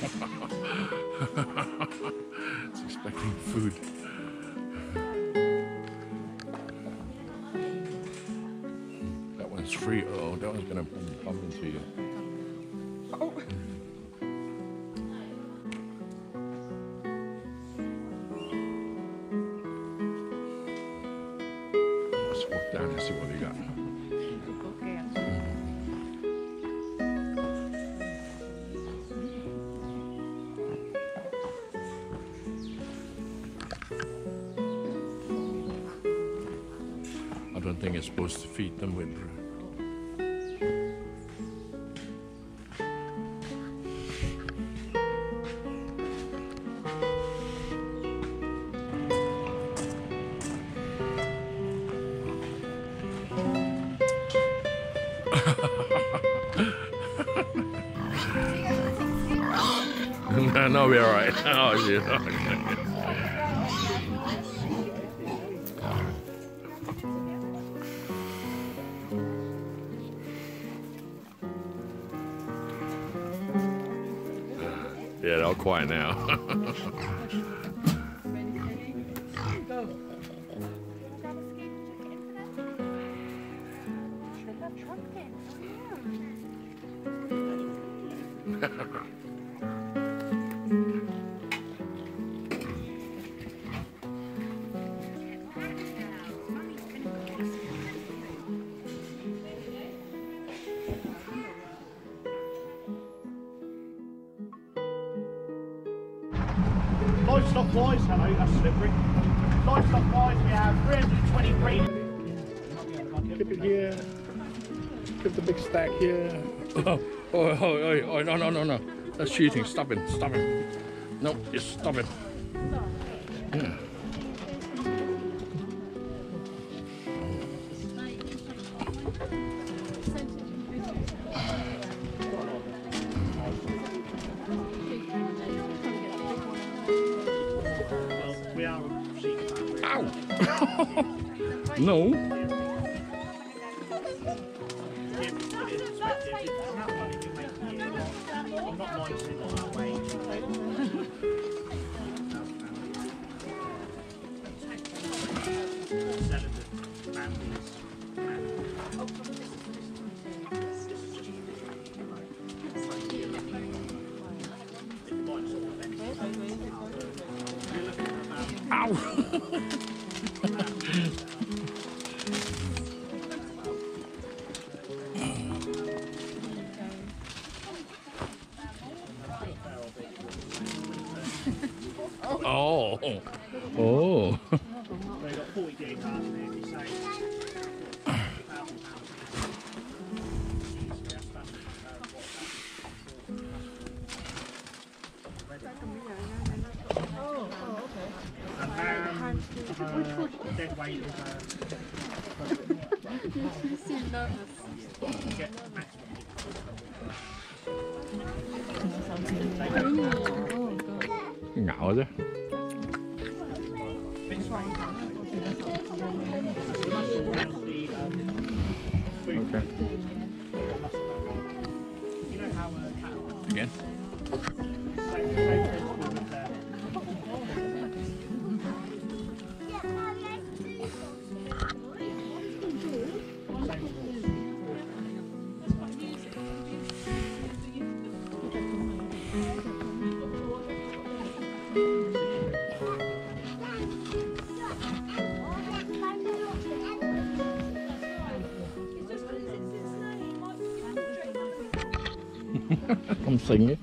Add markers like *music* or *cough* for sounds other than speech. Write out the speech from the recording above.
it's expecting food. That one's free. Oh, that one's gonna bump into you. Let's walk down and see what we got. I don't think it's supposed to feed them with. *laughs* *laughs* no, no, we're all right. *laughs* Oh, shit. Yeah, they're all quiet now. *laughs* *laughs* Livestock wise, hello, that's slippery. Livestock wise, we have 323. Keep it here. Keep the big stack here. Oh, *laughs* oh, oh, oh, oh, no, no, no, no. That's cheating. Stop it. Stop it. No, just stop it. *laughs* families. Ow! *laughs* *laughs* oh. Oh. She's so nervous. Ngạo chứ Okay. Como sonhei.